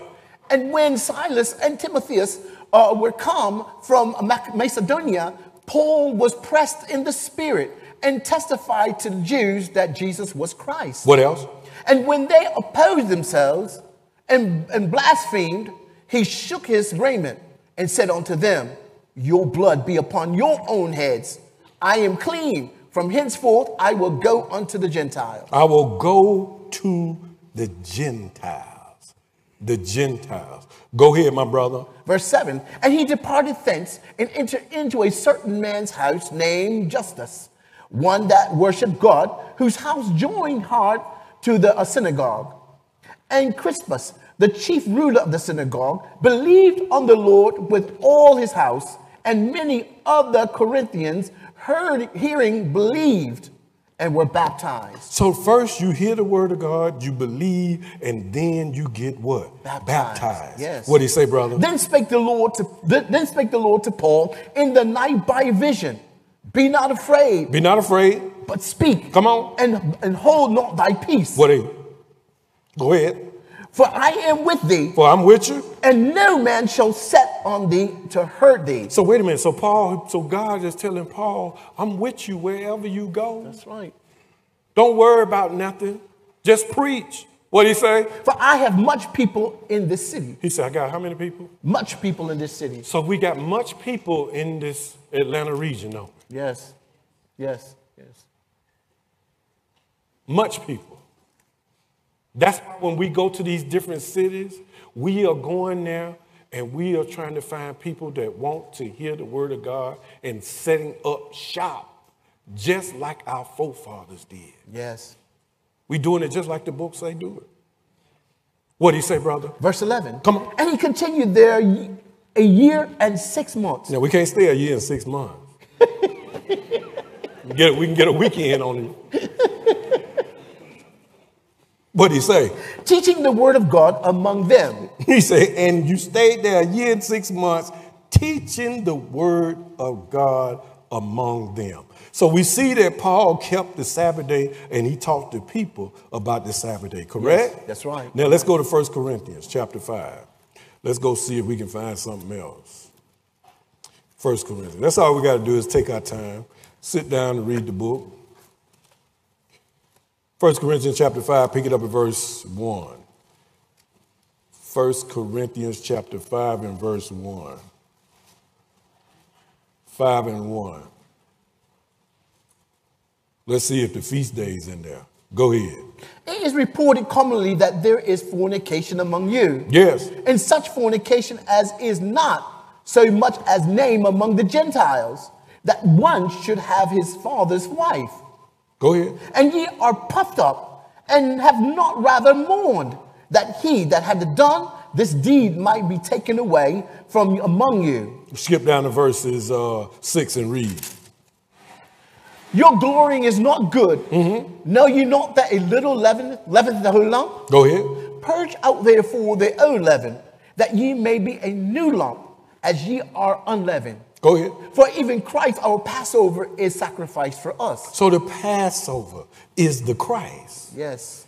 And when Silas and Timotheus uh, were come from Macedonia, Paul was pressed in the spirit and testified to the Jews that Jesus was Christ. What else? And when they opposed themselves and, and blasphemed, he shook his raiment and said unto them, Your blood be upon your own heads. I am clean. From henceforth I will go unto the Gentiles. I will go to the Gentiles. The Gentiles. Go ahead, my brother. Verse 7 And he departed thence and entered into a certain man's house named Justus, one that worshiped God, whose house joined hard to the synagogue. And Crispus, the chief ruler of the synagogue, believed on the Lord with all his house, and many of the Corinthians heard, hearing, believed, and were baptized. So first you hear the word of God, you believe, and then you get what? Baptized, yes. What do you say, brother? Then spake the Lord to then spake the Lord to Paul in the night by vision. Be not afraid, Be not afraid. but speak. Come on. And, and hold not thy peace. What you? Go ahead. For I am with thee, For I'm with you. and no man shall set on thee to hurt thee. So wait a minute. So Paul, so God is telling Paul, I'm with you wherever you go. That's right. Don't worry about nothing. Just preach. What he say? For I have much people in this city. He said, I got how many people? Much people in this city. So we got much people in this Atlanta region, though. Yes. Yes. Yes. Much people. That's why when we go to these different cities, we are going there and we are trying to find people that want to hear the word of God and setting up shop just like our forefathers did. Yes. we doing it just like the book say do it. What do you say, brother? Verse 11. Come on. And he continued there a year and six months. Now, we can't stay a year and six months. <laughs> we, get, we can get a weekend on it. What do you say? Teaching the word of God among them. <laughs> He said, and you stayed there a year and six months teaching the word of God among them. So we see that Paul kept the Sabbath day and he taught the people about the Sabbath day, correct? Yes, that's right. Now let's go to 1 Corinthians chapter 5. Let's go see if we can find something else. 1 Corinthians. That's all we got to do is take our time, sit down and read the book. 1 Corinthians chapter 5, pick it up at verse 1. 1 Corinthians chapter 5 and verse 1. 5 and 1. Let's see if the feast day is in there. Go ahead. It is reported commonly that there is fornication among you, Yes. and such fornication as is not so much as name among the Gentiles, that one should have his father's wife. Go ahead. And ye are puffed up, and have not rather mourned, that he that had done this deed might be taken away from among you. Skip down to verses uh, 6 and read. Your glorying is not good. Know ye not that a little leaven leaveneth the whole lump? Go ahead. Purge out therefore the old leaven, that ye may be a new lump, as ye are unleavened. Go ahead. For even Christ, our Passover, is sacrificed for us. So the Passover is the Christ. Yes.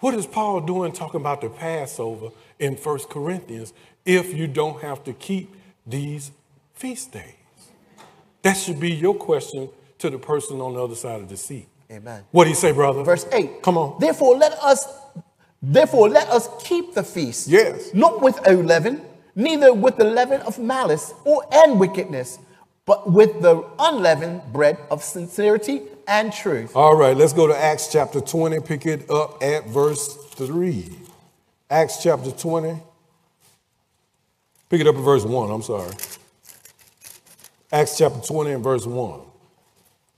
What is Paul doing talking about the Passover in 1 Corinthians if you don't have to keep these feast days? That should be your question to the person on the other side of the seat. Amen. What do you say, brother? Verse 8. Come on. Therefore let us therefore let us keep the feast. Yes. Not with leaven, neither with the leaven of malice or and wickedness, but with the unleavened bread of sincerity and truth. All right, let's go to Acts chapter 20, pick it up at verse 3. Acts chapter 20. Pick it up at verse 1, I'm sorry. Acts chapter 20 and verse 1.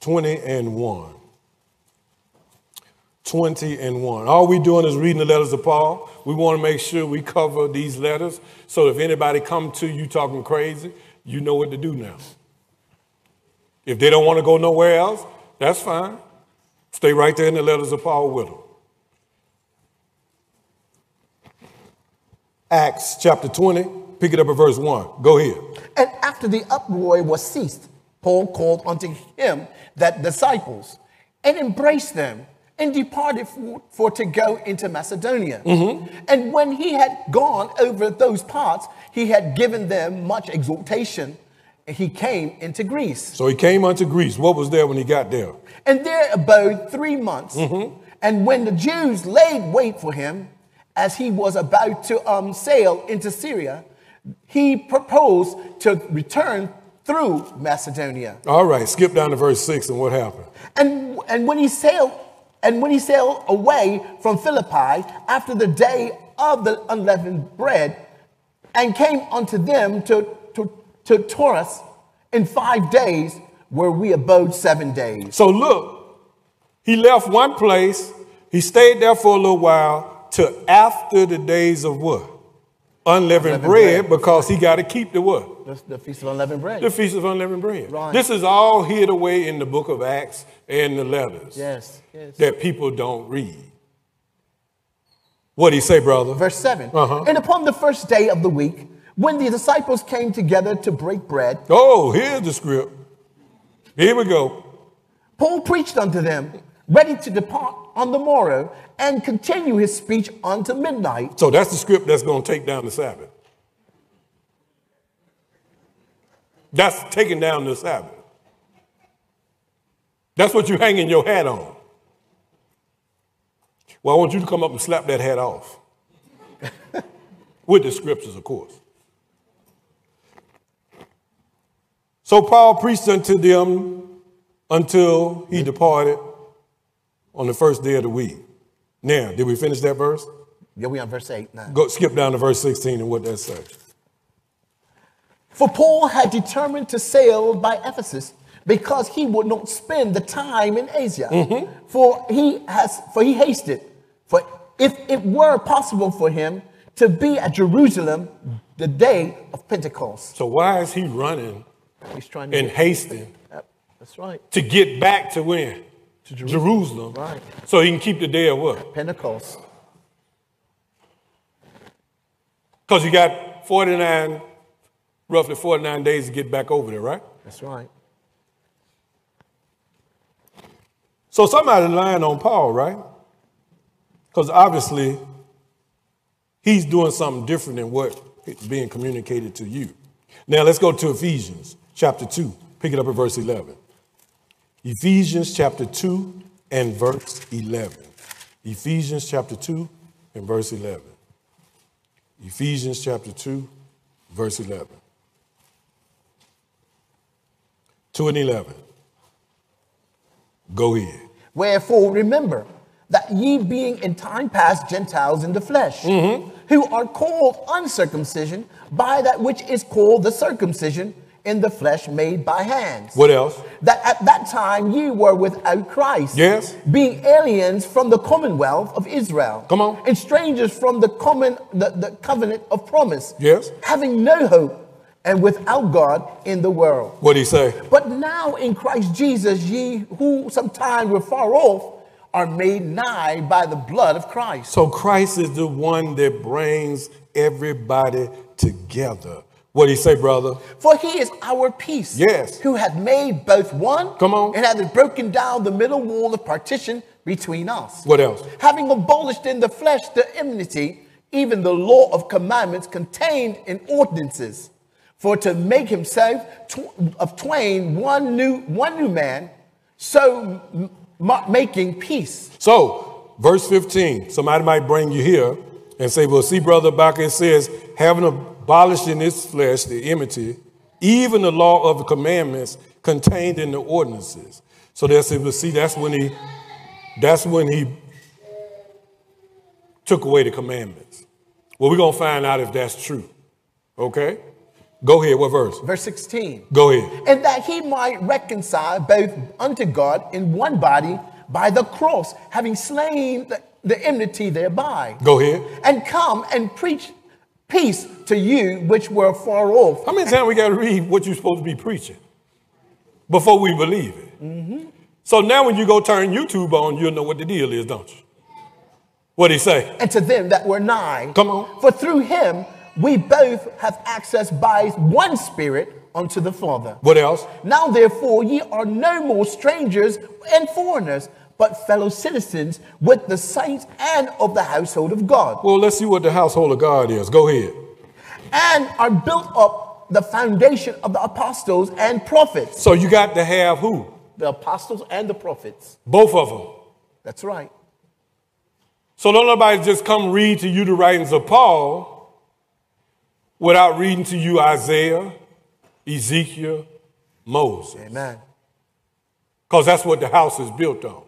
20 and 1. 20 and 1. All we're doing is reading the letters of Paul. We want to make sure we cover these letters so if anybody come to you talking crazy, you know what to do now. If they don't want to go nowhere else, that's fine. Stay right there in the letters of Paul with them. Acts chapter 20, pick it up at verse 1. Go ahead. And after the uproar was ceased, Paul called unto him that disciples and embraced them and departed for, for to go into Macedonia. And when he had gone over those parts, he had given them much exhortation. And he came into Greece. So he came unto Greece. What was there when he got there? And there abode three months. And when the Jews laid wait for him, as he was about to um, sail into Syria, he proposed to return through Macedonia. All right, skip down to verse 6 and what happened? And, and when he sailed, and when he sailed away from Philippi after the day of the unleavened bread, and came unto them to, to, to Troas in five days, where we abode seven days. So look, he left one place, he stayed there for a little while till after the days of what? Unleavened, Unleavened bread, bread. because he got to keep the what? The, the feast of unleavened bread. The Feast of Unleavened Bread. Right. This is all hid away in the book of Acts and the letters Yes, yes. that people don't read. What do you say, brother? Verse 7. Uh-huh. And upon the first day of the week, when the disciples came together to break bread, Oh, here's the script. Here we go. Paul preached unto them, ready to depart on the morrow, and continue his speech unto midnight. So that's the script that's going to take down the Sabbath. That's taking down the Sabbath. That's what you're hanging your hat on. Well, I want you to come up and slap that hat off. With the scriptures, of course. So Paul preached unto them until he departed on the first day of the week. Now, did we finish that verse? Yeah, we on verse 8 now. Go skip down to verse 16 and what that says. For Paul had determined to sail by Ephesus because he would not spend the time in Asia. Mm-hmm. For he has for he hasted. For if it were possible for him to be at Jerusalem the day of Pentecost. So why is he running He's trying to and hasting Yep, that's right. to get back to when? To Jerusalem. Right. So he can keep the day of what? Pentecost. Because you got 49, roughly 49 days to get back over there, right? That's right. So somebody lying on Paul, right? Because obviously he's doing something different than what is being communicated to you. Now let's go to Ephesians chapter 2. Pick it up at verse 11. Ephesians chapter 2 and verse 11. Ephesians chapter 2 and verse 11. Ephesians chapter 2, verse 11. 2 and 11. Go ahead. Wherefore remember that ye being in time past Gentiles in the flesh, Mm-hmm. who are called uncircumcision by that which is called the circumcision in the flesh made by hands. What else? That at that time ye were without Christ, Yes. being aliens from the commonwealth of Israel, Come on. and strangers from the common the, the covenant of promise, Yes. having no hope and without God in the world. What did he say? But now in Christ Jesus, ye who sometimes were far off are made nigh by the blood of Christ. So Christ is the one that brings everybody together. What did he say, brother? For he is our peace. Yes. Who hath made both one. Come on. And hath broken down the middle wall of partition between us. What else? Having abolished in the flesh the enmity, even the law of commandments contained in ordinances, for to make himself tw- of twain one new, one new man, so m- making peace. So, verse 15, somebody might bring you here and say, Well, see, Brother Baca, says, having abolished in his flesh the enmity, even the law of the commandments contained in the ordinances. So that's it. Well, see, that's when he that's when he took away the commandments. Well, we're gonna find out if that's true. Okay? Go ahead, what verse? Verse 16. Go ahead. and that he might reconcile both unto God in one body by the cross, having slain the, the enmity thereby, Go ahead. and come and preach peace to you which were far off. How many times we got to read what you're supposed to be preaching before we believe it? Mm-hmm. So now when you go turn YouTube on, you'll know what the deal is, don't you? What he say? And to them that were nigh. Come on. For through him we both have access by one spirit unto the Father. What else? Now therefore ye are no more strangers and foreigners, but fellow citizens with the saints and of the household of God. Well, let's see what the household of God is. Go ahead. and are built up the foundation of the apostles and prophets. So you got to have who? The apostles and the prophets. Both of them. That's right. So don't nobody just come read to you the writings of Paul without reading to you Isaiah, Ezekiel, Moses. Amen. Because that's what the house is built on.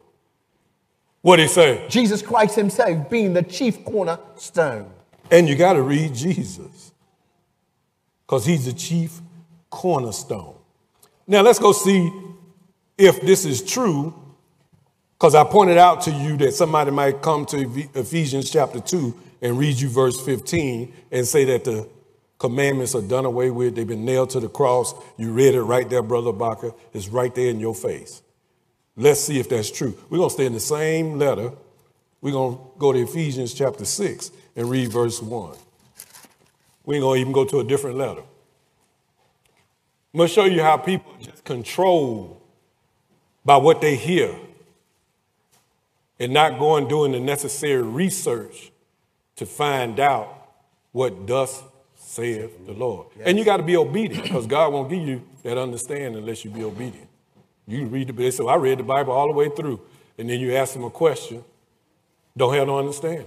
What did he say? Jesus Christ himself being the chief cornerstone. And you got to read Jesus because he's the chief cornerstone. Now let's go see if this is true because I pointed out to you that somebody might come to Ephesians chapter 2 and read you verse 15 and say that the commandments are done away with, they've been nailed to the cross. You read it right there, Brother Baca. It's right there in your face. Let's see if that's true. We're going to stay in the same letter. We're going to go to Ephesians chapter 6 and read verse 1. We ain't going to even go to a different letter. I'm going to show you how people just control by what they hear and not going doing the necessary research to find out what thus saith the Lord. And you got to be obedient because God won't give you that understanding unless you be obedient. You read the Bible. So I read the Bible all the way through, and then you ask them a question, don't have no understanding.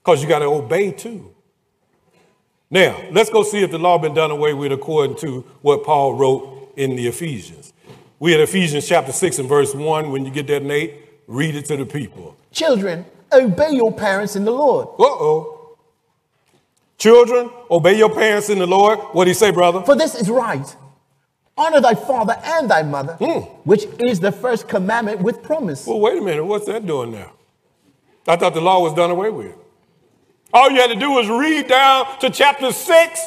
Because you got to obey too. Now, let's go see if the law been done away with according to what Paul wrote in the Ephesians. We at Ephesians chapter 6 and verse 1. When you get that, Nate, read it to the people. Children, obey your parents in the Lord. Uh-oh. Children, obey your parents in the Lord. What do you say, brother? For this is right. Honor thy father and thy mother, hmm. which is the first commandment with promise. Well, wait a minute. What's that doing now? I thought the law was done away with. All you had to do was read down to chapter 6,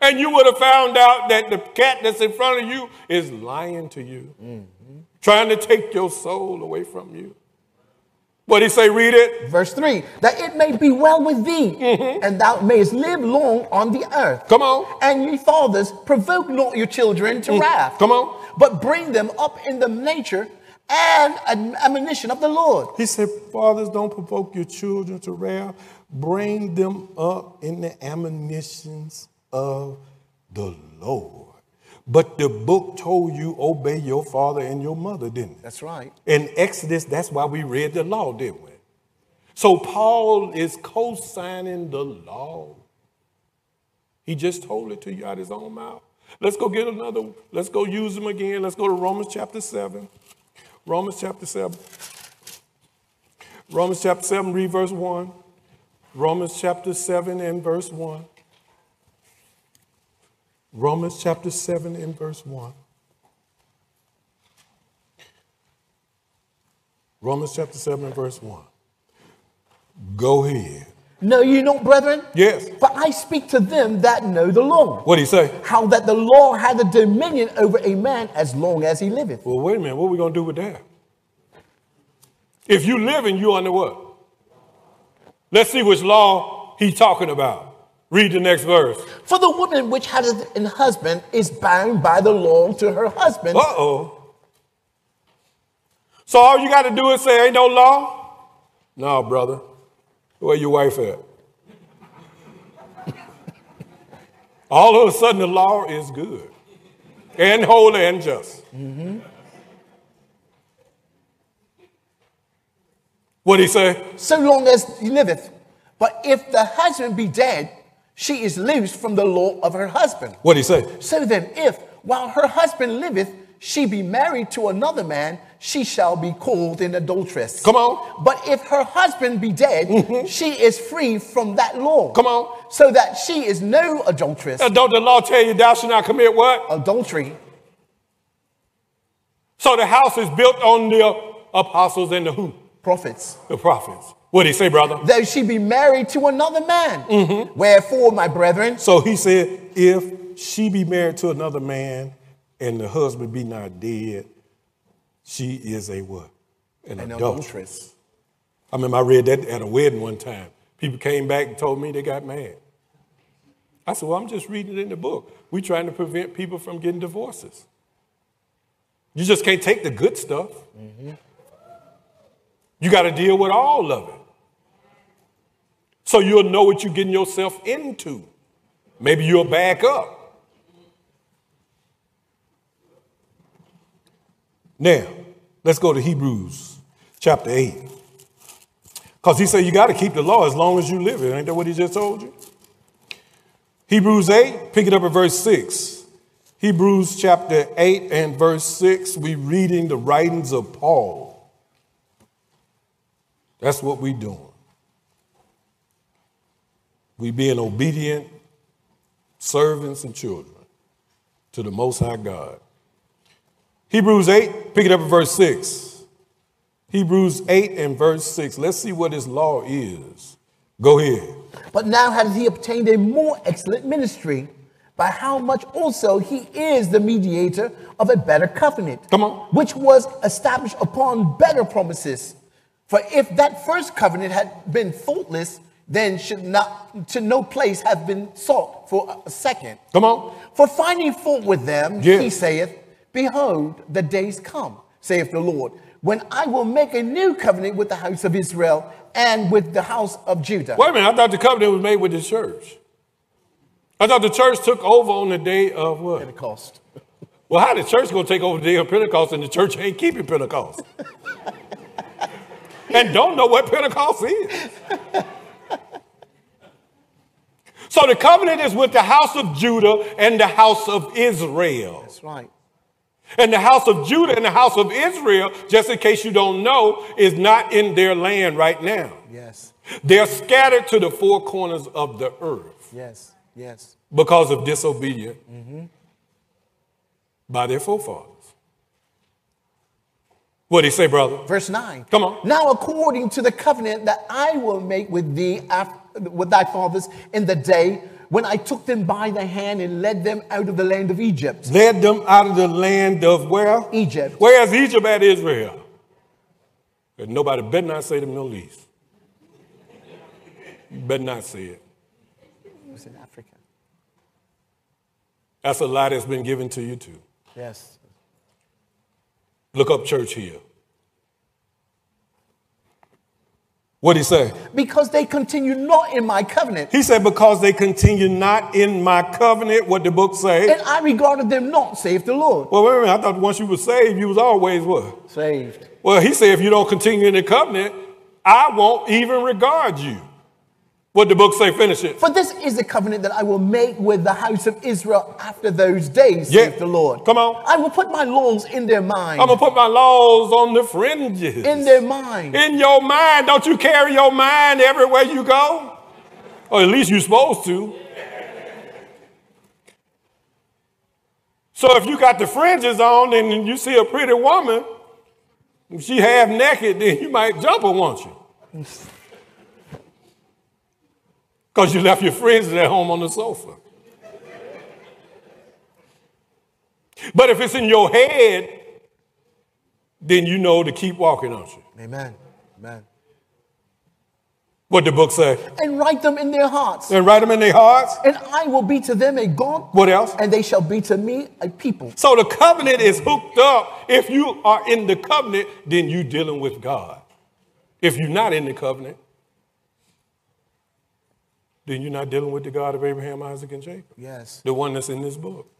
and you would have found out that the cat that's in front of you is lying to you, mm-hmm. trying to take your soul away from you. What he say? Read it. Verse 3 that it may be well with thee, Mm-hmm. and thou mayest live long on the earth. Come on. And ye fathers, provoke not your children to wrath. Mm. Come on. But bring them up in the nature and ad- admonition of the Lord. He said, Fathers, don't provoke your children to wrath. Bring them up in the admonitions of the Lord. But the book told you obey your father and your mother, didn't it? That's right. In Exodus, that's why we read the law, didn't we? So Paul is co signing the law. He just told it to you out of his own mouth. Let's go get another, let's go use them again. Let's go to Romans chapter 7. Romans chapter 7. Romans chapter 7, read verse 1. Romans chapter 7 and verse 1. Romans chapter 7 and verse 1. Romans chapter 7 and verse 1. Go ahead. No, you not, brethren? Yes. But I speak to them that know the law. What do you say? How that the law had a dominion over a man as long as he liveth. Well, wait a minute. What are we going to do with that? If you live living, you under what? Let's see which law he's talking about. Read the next verse. For the woman which had an husband is bound by the law to her husband. Uh oh. So all you got to do is say, ain't no law? No, brother. Where your wife at? <laughs> all of a sudden, the law is good and holy and just. Mm-hmm. What he say? So long as he liveth. But if the husband be dead, she is loosed from the law of her husband. What he say? So then, if while her husband liveth, she be married to another man, she shall be called an adulteress. Come on. But if her husband be dead, mm-hmm. she is free from that law. Come on. So that she is no adulteress. Uh, don't the law tell you thou shalt not commit what? Adultery. So the house is built on the apostles and the who? prophets. The prophets. What did he say, brother? That she be married to another man. Mm-hmm. Wherefore, my brethren. So he said, if she be married to another man and the husband be not dead, she is a what? An, An adulteress. I remember I read that at a wedding one time. People came back and told me they got mad. I said, well, I'm just reading it in the book. We're trying to prevent people from getting divorces. You just can't take the good stuff. Mm-hmm. You got to deal with all of it. So you'll know what you're getting yourself into. Maybe you'll back up. Now, let's go to Hebrews chapter 8. Because he said you got to keep the law as long as you live it. Ain't that what he just told you? Hebrews 8, pick it up at verse 6. Hebrews chapter 8 and verse 6, we reading the writings of Paul. That's what we're doing. We being obedient servants and children to the Most High God. Hebrews 8, pick it up at verse 6. Hebrews 8 and verse 6. Let's see what his law is. Go ahead. But now has he obtained a more excellent ministry, by how much also he is the mediator of a better covenant. Come on. Which was established upon better promises for if that first covenant had been faultless, then should not to no place have been sought for a second. Come on. For finding fault with them, yeah. he saith, Behold, the days come, saith the Lord, when I will make a new covenant with the house of Israel and with the house of Judah. Wait a minute, I thought the covenant was made with the church. I thought the church took over on the day of what? Pentecost. <laughs> Well, how the church gonna take over the day of Pentecost and the church ain't keeping Pentecost? <laughs> and don't know what Pentecost is. So the covenant is with the house of Judah and the house of Israel. That's right. And the house of Judah and the house of Israel, just in case you don't know, is not in their land right now. Yes. They're scattered to the four corners of the earth. Yes, yes. Because of disobedience mm-hmm. by their forefathers. What did he say, brother? Verse 9. Come on. Now, according to the covenant that I will make with thee, with thy fathers, in the day when I took them by the hand and led them out of the land of Egypt. Led them out of the land of where? Egypt. Where's Egypt at Israel? And nobody better not say the Middle East. better not say it. It was in Africa. That's a lie that's been given to you too. Yes. Look up church here. What did he say? Because they continue not in my covenant. He said, because they continue not in my covenant, what the book say. And I regarded them not, save the Lord. Well, wait a minute. I thought once you were saved, you was always what? Saved. Well, he said, if you don't continue in the covenant, I won't even regard you. What the book say? Finish it. For this is the covenant that I will make with the house of Israel after those days, yeah. saith the Lord. Come on. I will put my laws in their mind. I'm gonna put my laws on the fringes. In their mind. In your mind. Don't you carry your mind everywhere you go? Or at least you're supposed to. So if you got the fringes on and you see a pretty woman, if she half naked, then you might jump her, won't you? Because you left your friends at home on the sofa. But if it's in your head, then you know to keep walking, don't you? Amen. Amen. What the book say? and write them in their hearts. And write them in their hearts. And I will be to them a God, What else? and they shall be to me a people. So the covenant is hooked up. If you are in the covenant, then you dealing with God. If you're not in the covenant, then you're not dealing with the God of Abraham, Isaac, and Jacob. Yes. The one that's in this book.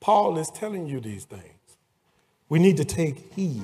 Paul is telling you these things. We need to take heed.